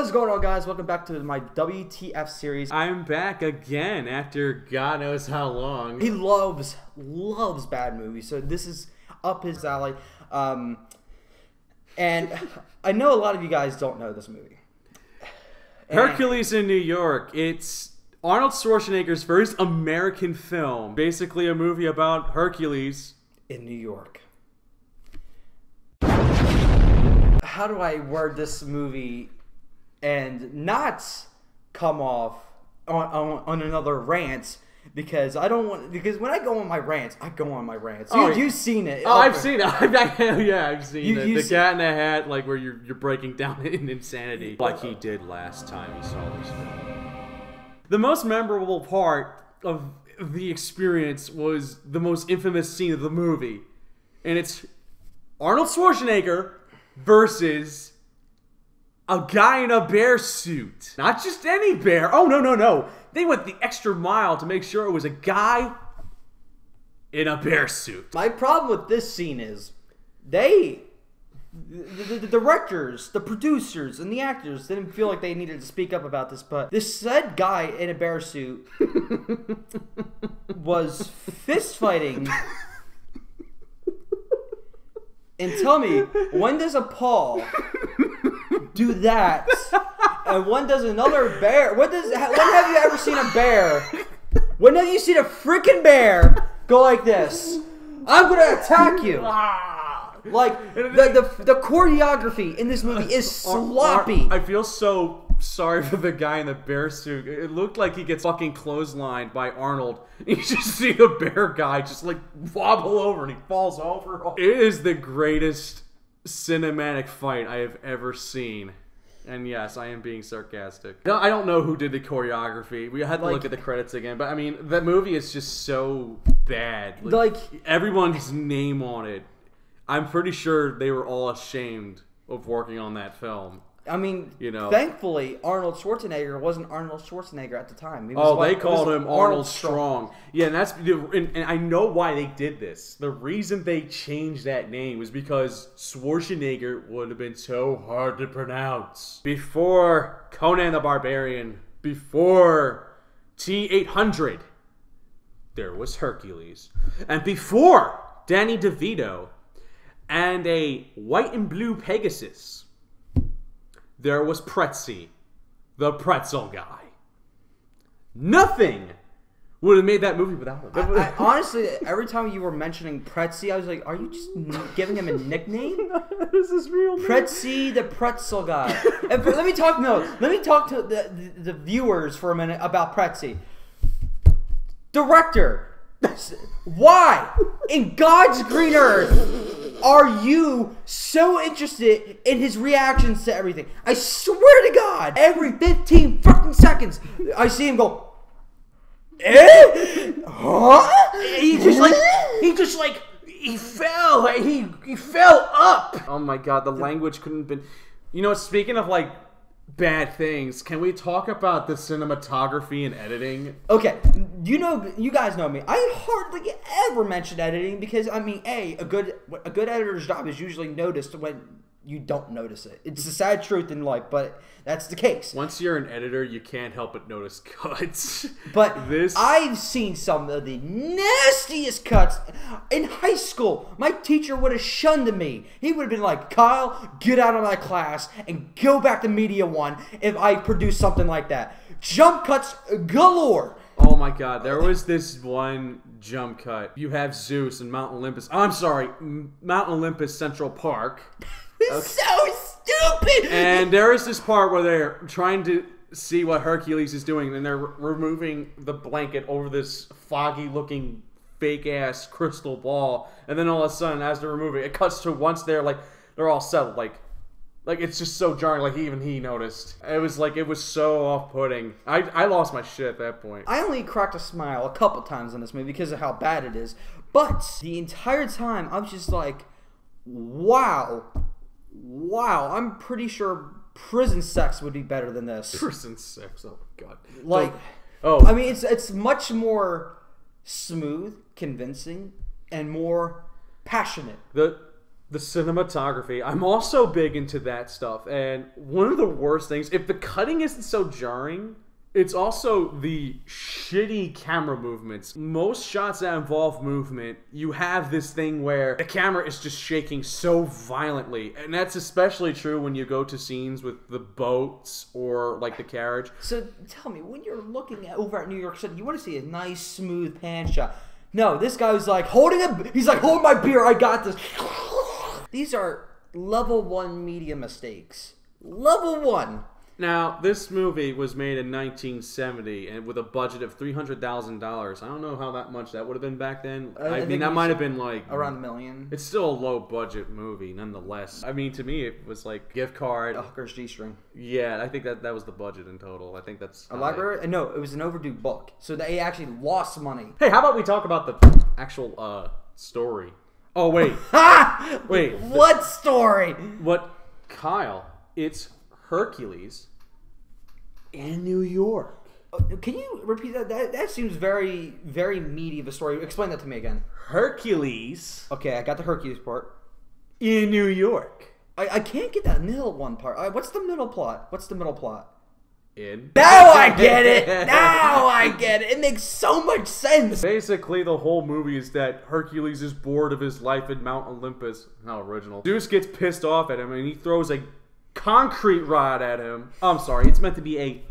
What is going on, guys? Welcome back to my WTF series. I'm back again after God knows how long. He loves, loves bad movies, so this is up his alley. Um, and I know a lot of you guys don't know this movie. And- Hercules in New York. It's Arnold Schwarzenegger's first American film. Basically, a movie about Hercules. in New York. How do I word this movie and not come off on, on, on another rant? Because I don't want. Because when I go on my rants, I go on my rants. You, Oh, you've seen it. Oh, I've seen it. I've, yeah, I've seen You- it. you the see- Cat in the Hat, like where you're you're breaking down in insanity, like he did last time he saw this film. The most memorable part of the experience was the most infamous scene of the movie, and it's Arnold Schwarzenegger versus a guy in a bear suit. Not just any bear. Oh no no no! They went the extra mile to make sure it was a guy in a bear suit. My problem with this scene is they, the, the, the directors, the producers, and the actors didn't feel like they needed to speak up about this, but this said guy in a bear suit was fist fighting. And tell me, when does a Paul do that? And one does another bear? What does? When have you ever seen a bear? When have you seen a freaking bear go like this? I'm gonna attack you. Ah. Like the, the the choreography in this movie is sloppy. I feel so sorry for the guy in the bear suit. It looked like he gets fucking clotheslined by Arnold. You just see the bear guy just like wobble over and he falls over. It is the greatest cinematic fight I have ever seen. And yes, I am being sarcastic. No, I don't know who did the choreography. We had to Like- look at the credits again, but I mean, that movie is just so bad. Like- everyone's name on it. I'm pretty sure they were all ashamed of working on that film. I mean, You know. thankfully Arnold Schwarzenegger wasn't Arnold Schwarzenegger at the time. He was Oh, what- they called him Arnold Strong. Yeah, and that's and, and I know why they did this. The reason they changed that name was because Schwarzenegger would have been so hard to pronounce. Before Conan the Barbarian, before T eight hundred, there was Hercules, and before Danny DeVito, and a white and blue Pegasus, there was Pretzi, the pretzel guy. Nothing would have made that movie without him. I, honestly, every time you were mentioning Pretzi, I was like, "Are you just giving him a nickname?" this is real. name. Pretzi, the pretzel guy. And let me talk. No, let me talk to the, the, the viewers for a minute about Pretzi. Director, why in God's green earth are you so interested in his reactions to everything? I swear to God, every 15 fucking seconds, I see him go. Eh? Huh? He just like he just like he fell. He he fell up. Oh my god, the language couldn't have been. You know, speaking of like bad things, can we talk about the cinematography and editing? Okay, you know, you guys know me. I hardly ever mention editing because I mean, a a good a good editor's job is usually noticed when you don't notice it. It's a sad truth in life, but that's the case. Once you're an editor, you can't help but notice cuts. But this I've seen some of the nastiest cuts in high school. My teacher would have shunned me. He would have been like, "Kyle, get out of my class and go back to media one if I produce something like that." Jump cuts galore. Oh my god, there was this one jump cut. You have Zeus and Mount Olympus. I'm sorry, M- Mount Olympus Central Park. It's so stupid. And there is this part where they're trying to see what Hercules is doing, and they're re- removing the blanket over this foggy looking fake ass crystal ball. And then all of a sudden, as they're removing it, it cuts to once they're like, they're all settled. Like, like it's just so jarring. Like even he noticed. It was like it was so off putting. I I lost my shit at that point. I only cracked a smile a couple times in this movie because of how bad it is. But the entire time, I was just like, wow. Wow. I'm pretty sure prison sex would be better than this. Prison sex. Oh my god. Like, oh, I mean, it's, it's much more smooth, convincing, and more passionate. the the cinematography. I'm also big into that stuff. And one of the worst things, if the cutting isn't so jarring, it's also the shitty camera movements. Most shots that involve movement, you have this thing where the camera is just shaking so violently. And that's especially true when you go to scenes with the boats or like the carriage. So tell me, when you're looking at, over at New York City, you want to see a nice, smooth pan shot. No, this guy was like holding a. He's like, hold my beer, I got this. These are level one media mistakes. Level one. Now, this movie was made in 1970 and with a budget of $300,000. I don't know how that much that would have been back then. I I, mean, that might have been like Around a million. It's still a low budget movie, nonetheless. I mean, to me, it was like gift card. A hooker's G string. Yeah, I think that that was the budget in total. I think that's A library? Uh, No, it was an overdue book. So they actually lost money. Hey, how about we talk about the actual uh story? Oh wait, wait. What story? What, Kyle? It's Hercules in New York. Uh, Can you repeat that? That, that seems very, very meaty of a story. Explain that to me again. Hercules Okay, I got the Hercules part. in New York. I, I can't get that middle one part. Uh, what's the middle plot? What's the middle plot? In Now I get it. Now I get it. It makes so much sense. Basically, the whole movie is that Hercules is bored of his life in Mount Olympus. How original. Zeus gets pissed off at him and he throws a concrete rod at him. I'm sorry, it's meant to be a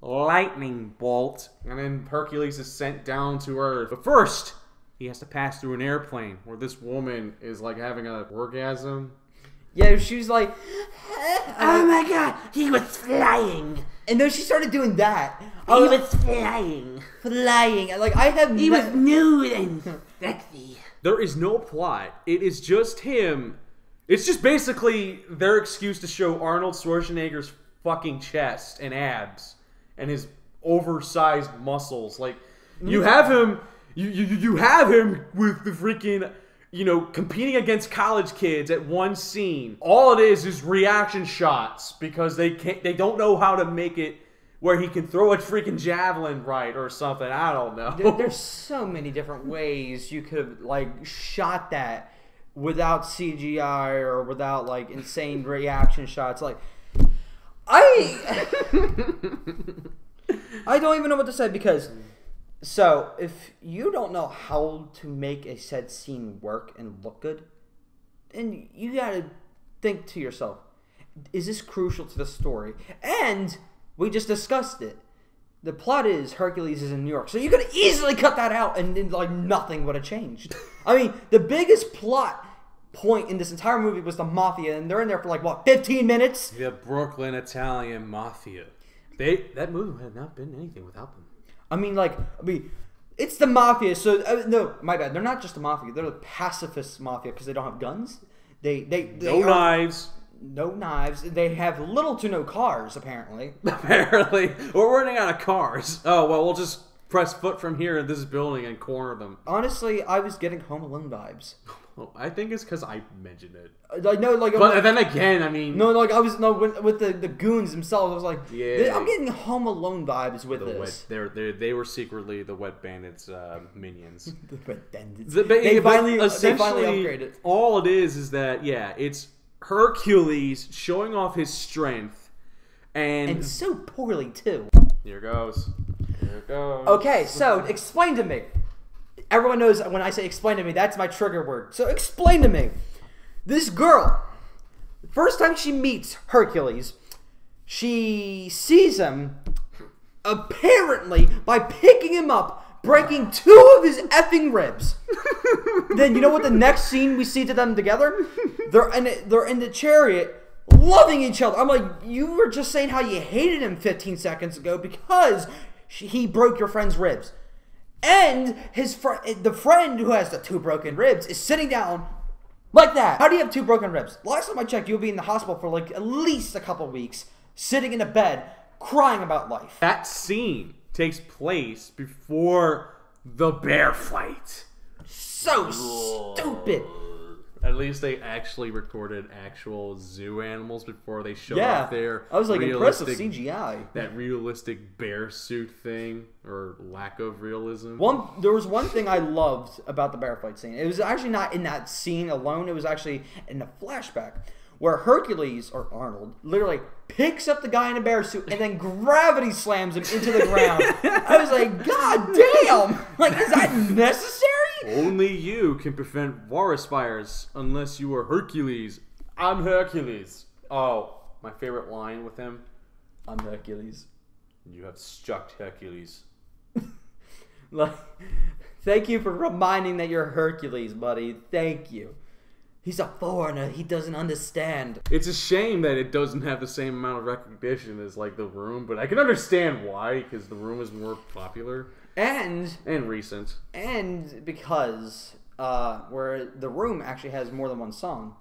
lightning bolt. And then Hercules is sent down to Earth. But first, he has to pass through an airplane where this woman is like having an orgasm. Yeah, she was like, Oh my god, he was flying. and then she started doing that. I He was was flying. flying. Like I have. He ne- was nude and sexy. There is no plot. It is just him. It's just basically their excuse to show Arnold Schwarzenegger's fucking chest and abs and his oversized muscles. Like you mm. have him, you you you have him with the freaking. You know, competing against college kids at one scene. All it is is reaction shots because they can't. They don't know how to make it where he can throw a freaking javelin right or something. I don't know. There- there's so many different ways you could have like shot that without CGI or without like insane reaction shots. Like I I don't even know what to say because so if you don't know how to make a said scene work and look good, then you gotta think to yourself, is this crucial to the story? And we just discussed it. The plot is Hercules is in New York, so you could easily cut that out, and then like nothing would have changed. I mean, the biggest plot point in this entire movie was the mafia, and they're in there for like what, fifteen minutes? The Brooklyn Italian Mafia. They that movie would have not been anything without them. I mean, like, I mean, it's the mafia. So uh, no, my bad. They're not just the mafia. They're the pacifist mafia because they don't have guns. They they, they No are- knives, no knives. They have little to no cars apparently. apparently. We're running out of cars. Oh well, we'll just press foot from here in this building and corner them. Honestly, I was getting Home Alone vibes. Well, I think it's because I mentioned it. Like no, like But like- then again, I mean, no, like I was no with, with the, the goons themselves. I was like, Yeah. I'm getting Home Alone vibes with the this. wet, they're, they're, were secretly the Wet Bandits uh, minions. The Wet Bandits. The- but- they finally they finally upgraded. All it is is that yeah, it's Hercules showing off his strength, and, And so poorly too. here goes, here goes. Okay, so explain to me. Everyone knows when I say explain to me, that's my trigger word. So explain to me. This girl, first time she meets Hercules, she sees him apparently by picking him up, breaking two of his effing ribs. then you know what the next scene we see to them together? They're in they're in the chariot loving each other. I'm like, you were just saying how you hated him 15 seconds ago because he broke your friend's ribs. And his friend, the friend who has the two broken ribs, is sitting down like that. How do you have two broken ribs? Last time I checked, you'll be in the hospital for like at least a couple weeks, sitting in a bed, crying about life. That scene takes place before the bear fight. So stupid. At least they actually recorded actual zoo animals before they showed Yeah, off their I was like impressed with realistic- CGI. that realistic bear suit thing or lack of realism. One, there was one thing I loved about the bear fight scene. It was actually not in that scene alone. It was actually in a flashback where Hercules or Arnold literally picks up the guy in a bear suit and then gravity slams him into the ground. I was like, God damn! Like, is that necessary? Only you can prevent forest fires unless you are Hercules. I'm Hercules. Oh, my favorite line with him. I'm Hercules. You have struck Hercules. Like, thank you for reminding that you're Hercules, buddy. Thank you. He's a foreigner. He doesn't understand. It's a shame that it doesn't have the same amount of recognition as like The Room, but I can understand why because The Room is more popular And and recent. and because uh, where the room actually has more than one song.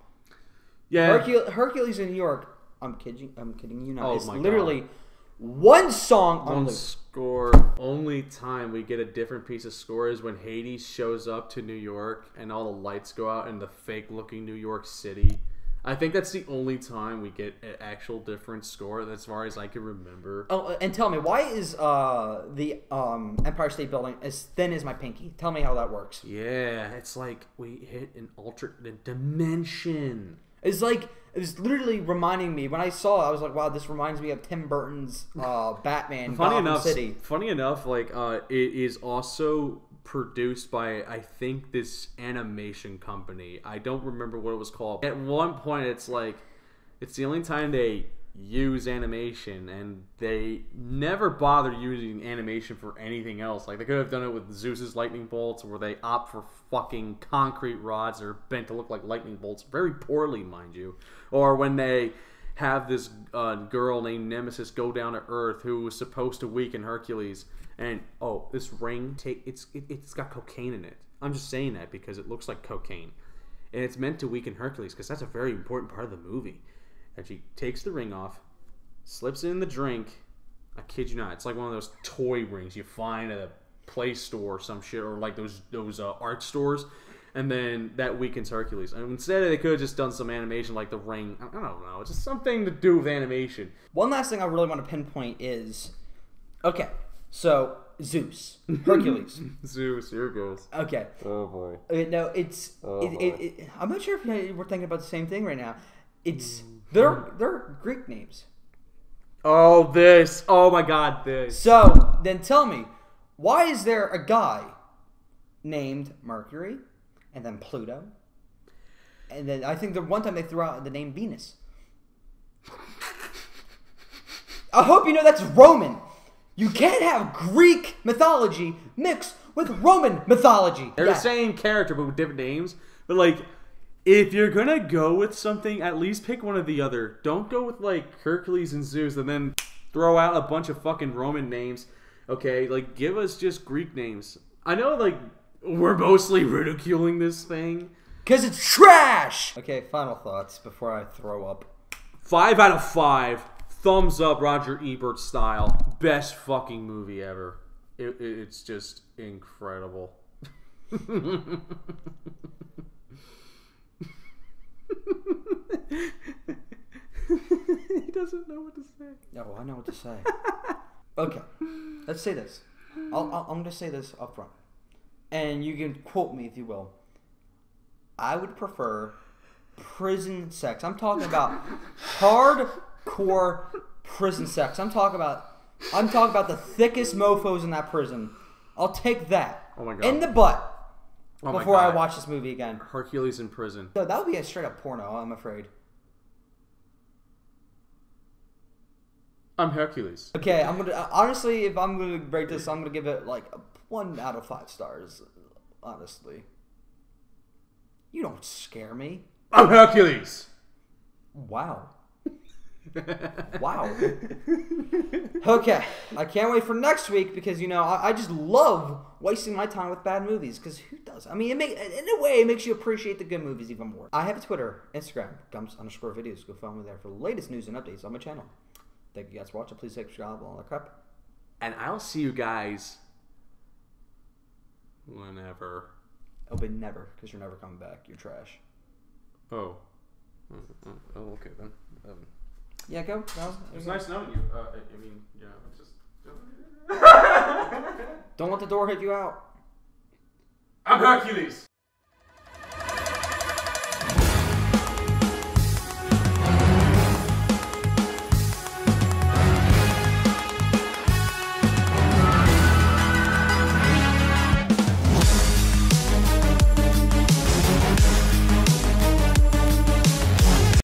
Yeah, Hercule- Hercules in New York. I'm kidding. I'm kidding you not. Oh it's my God. One song on loop. score. Only time we get a different piece of score is when Hades shows up to New York and all the lights go out in the fake-looking New York City. I think that's the only time we get an actual different score, as far as I can remember. Oh, and tell me why is uh, the um, Empire State Building as thin as my pinky? Tell me how that works. Yeah, it's like we hit an alternate dimension. It's like it was literally reminding me when I saw it. I was like, "Wow, this reminds me of Tim Burton's uh, Batman." Funny Gotham enough, City. funny enough, like uh, it is also produced by I think this animation company. I don't remember what it was called. At one point, it's like it's the only time they use animation, and they never bother using animation for anything else. Like they could have done it with Zeus's lightning bolts, where they opt for fucking concrete rods that are bent to look like lightning bolts, very poorly, mind you. Or when they have this uh, girl named Nemesis go down to Earth who was supposed to weaken Hercules, and oh, this ring take it's it, it's got cocaine in it. I'm just saying that because it looks like cocaine, and it's meant to weaken Hercules because that's a very important part of the movie. And she takes the ring off, slips in the drink. I kid you not, it's like one of those toy rings you find at a play store or some shit, or like those those uh, art stores. And then that weakens Hercules. And instead, they could have just done some animation like the ring. I don't know. It's just something to do with animation. One last thing I really want to pinpoint is, okay, so Zeus, Hercules. Zeus, here it goes. Okay, Oh boy. Uh, no, it's. Oh, it, it, it, I'm not sure if we're thinking about the same thing right now. It's mm-hmm. they're they're Greek names. Oh, this. Oh my god, this. So then tell me, why is there a guy named Mercury, and then Pluto, and then I think the one time they threw out the name Venus. I hope you know that's Roman. You can't have Greek mythology mixed with Roman mythology. They're Yeah. the same character but with different names. But like, if you're gonna go with something, at least pick one or the other. Don't go with like Hercules and Zeus and then throw out a bunch of fucking Roman names. Okay, like give us just Greek names. I know like we're mostly ridiculing this thing. Because it's trash! Okay, final thoughts before I throw up. Five out of five. Thumbs up, Roger Ebert style. Best fucking movie ever. It, it- it's just incredible. he doesn't know what to say. Oh, I know what to say. okay, let's say this. I'll, I'll, I'm going to say this up front. And you can quote me if you will. I would prefer prison sex. I'm talking about hardcore prison sex. I'm talking about I'm talking about the thickest mofos in that prison. I'll take that. Oh my God. In the butt Oh my before I watch this movie again. Hercules in prison. So that would be a straight up porno, I'm afraid. I'm Hercules. Okay, I'm gonna honestly, if I'm gonna rate this, I'm gonna give it like one out of five stars. Honestly, you don't scare me. I'm Hercules. Wow, wow. Okay, I can't wait for next week because you know I, I just love wasting my time with bad movies. Because who does? I mean, it make, in a way, it makes you appreciate the good movies even more. I have a Twitter, Instagram, gumps underscore videos. Go follow me there for the latest news and updates on my channel. Thank you guys for watching. Please subscribe, all that crap. And I'll see you guys whenever. Oh, but never, because you're never coming back. You're trash. Oh. Oh, oh, oh, okay then. Um, Yeah, go. No, it was nice knowing you. Uh, I, I mean, yeah, it's just. Don't let the door hit you out. I'm Hercules.